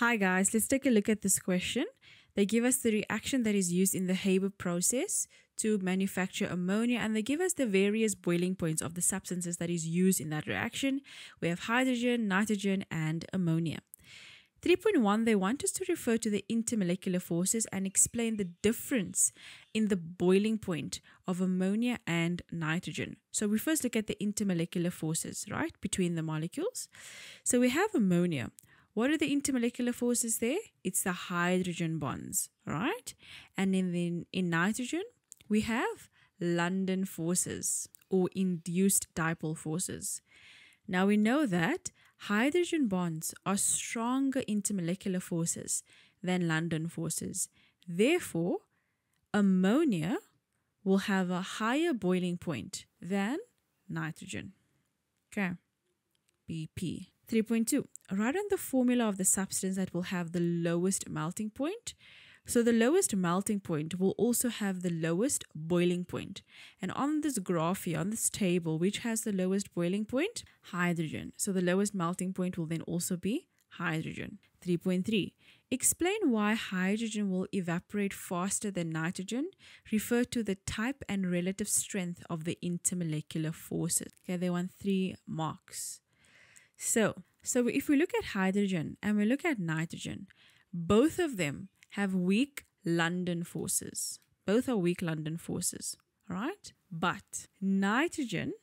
Hi guys, let's take a look at this question. They give us the reaction that is used in the Haber process to manufacture ammonia and they give us the various boiling points of the substances that is used in that reaction. We have hydrogen, nitrogen and ammonia. 3.1 they want us to refer to the intermolecular forces and explain the difference in the boiling point of ammonia and nitrogen. So we first look at the intermolecular forces, right, between the molecules. So we have ammonia. What are the intermolecular forces there? It's the hydrogen bonds, right? And in, in nitrogen, we have London forces or induced dipole forces. Now we know that hydrogen bonds are stronger intermolecular forces than London forces. Therefore, ammonia will have a higher boiling point than nitrogen. Okay, BP. 3.2. Write on the formula of the substance that will have the lowest melting point. So the lowest melting point will also have the lowest boiling point. And on this graph here, on this table, which has the lowest boiling point? Hydrogen. So the lowest melting point will then also be hydrogen. 3.3. Explain why hydrogen will evaporate faster than nitrogen. Refer to the type and relative strength of the intermolecular forces. Okay, they want three marks. So, so if we look at hydrogen and we look at nitrogen, both of them have weak London forces. Both are weak London forces, right? But nitrogen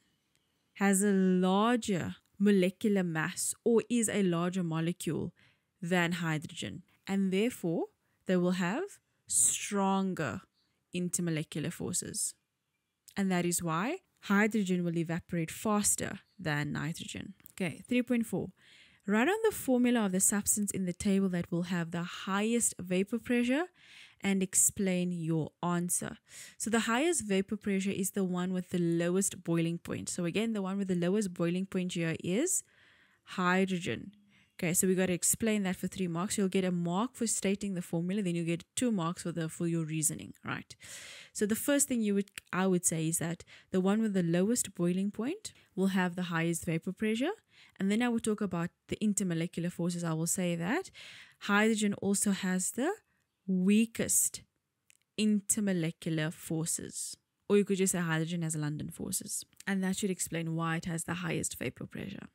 has a larger molecular mass or is a larger molecule than hydrogen, and therefore they will have stronger intermolecular forces. And that is why hydrogen will evaporate faster than nitrogen. Okay, 3.4. Write on the formula of the substance in the table that will have the highest vapor pressure and explain your answer. So the highest vapor pressure is the one with the lowest boiling point. So again, the one with the lowest boiling point here is hydrogen. Okay, so we got to explain that for three marks. You'll get a mark for stating the formula, then you get two marks for the for your reasoning, right? So the first thing you would I would say is that the one with the lowest boiling point will have the highest vapor pressure. And then I will talk about the intermolecular forces. I will say that hydrogen also has the weakest intermolecular forces. Or you could just say hydrogen has London forces. And that should explain why it has the highest vapor pressure.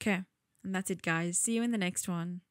Okay. And that's it, guys. See you in the next one.